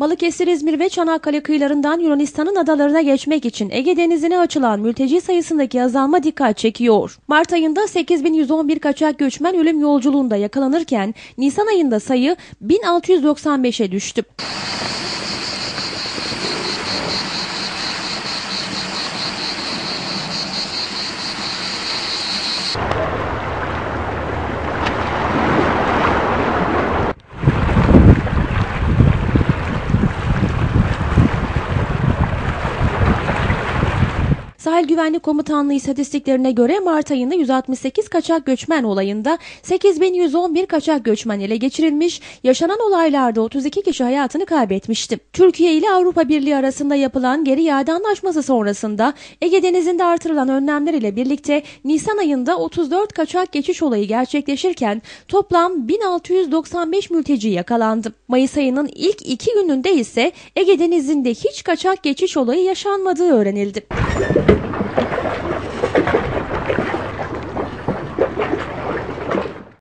Balıkesir, İzmir ve Çanakkale kıyılarından Yunanistan'ın adalarına geçmek için Ege Denizi'ne açılan mülteci sayısındaki azalma dikkat çekiyor. Mart ayında 8111 kaçak göçmen ölüm yolculuğunda yakalanırken Nisan ayında sayı 1695'e düştü. Sahil Güvenlik Komutanlığı istatistiklerine göre Mart ayında 168 kaçak göçmen olayında 8111 kaçak göçmen ele geçirilmiş, yaşanan olaylarda 32 kişi hayatını kaybetmişti. Türkiye ile Avrupa Birliği arasında yapılan geri iade anlaşması sonrasında Ege Denizi'nde artırılan önlemler ile birlikte Nisan ayında 34 kaçak geçiş olayı gerçekleşirken toplam 1695 mülteci yakalandı. Mayıs ayının ilk iki gününde ise Ege Denizi'nde hiç kaçak geçiş olayı yaşanmadığı öğrenildi. Thank you.